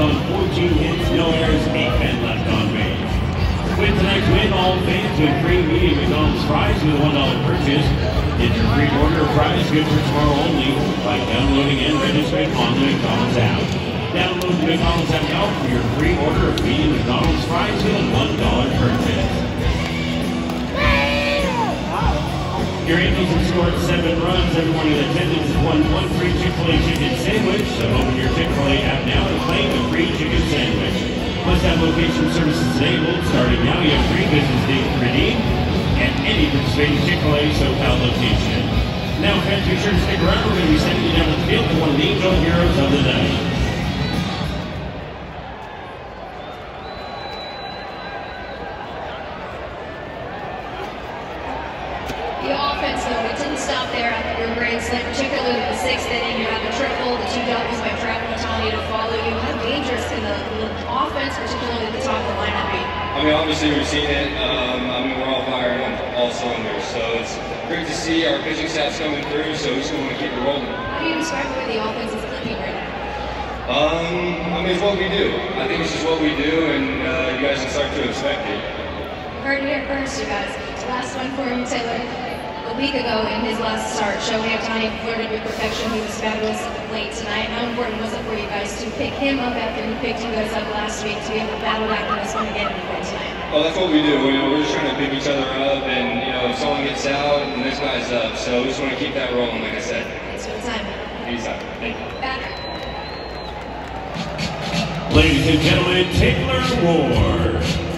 on 14 hits, no errors, 8 men left on base. With tonight's win, all fans with free medium McDonald's fries with a $1 purchase. Get your free order of fries good for tomorrow only by downloading and registering on the McDonald's app. Download the McDonald's app now for your free order of medium McDonald's fries with a $1 purchase. Your Angels have scored seven runs. Everyone in attendance won one free Chick-fil-A chicken sandwich. So open your Chick-fil-A app now and claim a free chicken sandwich. Must have location services enabled. Starting now, you have free business days to redeem at any participating Chick-fil-A SoCal location. Now, fans, be sure to stick around. We're going to be sending you down the field to one of the Angel Heroes of the Night. Though, it didn't stop there after your great slate, particularly in the sixth inning. You had the triple, the two doubles by Trout and Ohtani to follow you. How dangerous can the, the offense, particularly at the top of the lineup, be? I mean, obviously we've seen it. Um, I mean, we're all firing on all cylinders, so it's great to see our pitching staff's coming through. So we just want to keep it rolling. How do you describe the way the offense is clicking right now? Um, I mean, it's what we do. I think it's just what we do, and uh, you guys can start to expect it. Heard it here first, you guys. Last one for you, Taylor. A week ago in his last start, Shohei Ohtani flirted with perfection. He was fabulous at the plate tonight. How important was it for you guys to pick him up after he picked you guys up last week to be able to battle back in this one again and win tonight? Well, that's what we do. You know, we're just trying to pick each other up, and you know, if someone gets out, then this guy's up. So we just want to keep that rolling, like I said. Thanks for the time. Anytime. Thank you. Batter. Ladies and gentlemen, Taylor Ward.